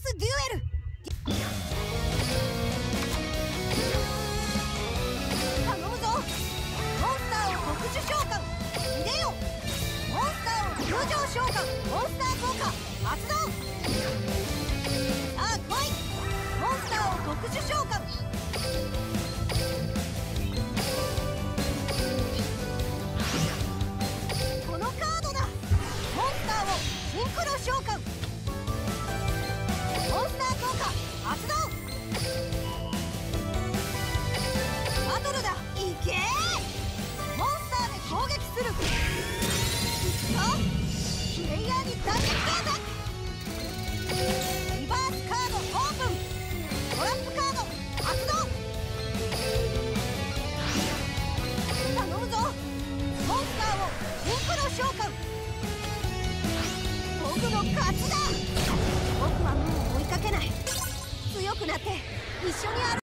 スデュエル。頼むぞ。モンスターを特殊召喚。入れよ。モンスターを通常召喚。モンスター効果。だいけモンスターで攻撃するあプレイヤーにダメージアタックリバースカードオープン。トラップカード発動頼むぞモン。スターをシンクロ召喚僕の勝ちだ僕はもう追いかけない強くなって一緒に歩